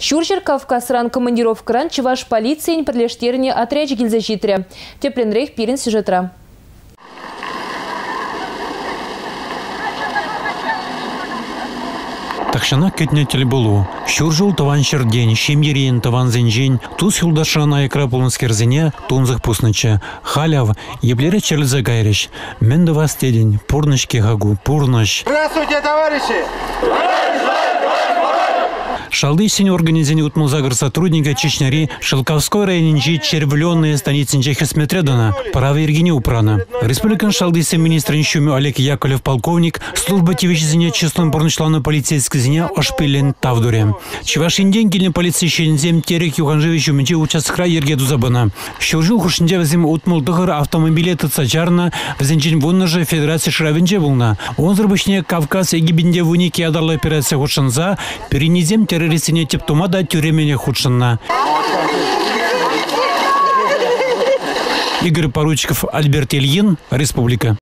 Шуршер Кавказран командировкаран чеваш полицейн подлештерне отряд гильзащитре. Тепленрейх пирин сюжетра. Такшана кетне телебулу. Шуржул таван шердень, шемьерин таван зенжень, туз юлдашана экра пулынскерзене тунзых пусныча. Халяв, еблере черльзе гайриш. Мен да вас тедень, пурнышки гагу, пурныш. Здравствуйте, товарищи! Шалды сень организине утмузагр сотрудника Чечняри Шелковской районинчи червленные станицинче хесметредана, права Иргини Упрана. Республикан шалды сень министр Нищуми Олег Яковлев полковник, служба тивичезине числом порночлана полицейской зине ошпилен Тавдуре. Чевашин день гильне полицейщин зем терек Юханжевич умече участокра Ергеду Забана. Щужил хушинде взем утмул дыгыр автомобиле тыцачарна, взенчин вунна же Федерация Шравинче булна. Он зрбышне Кавказ егибинде вуники адарлы операция хушанза, перенизем террористине тептума да тюремене худшинна. Игорь Поручиков, Альберт Ильин, Республика.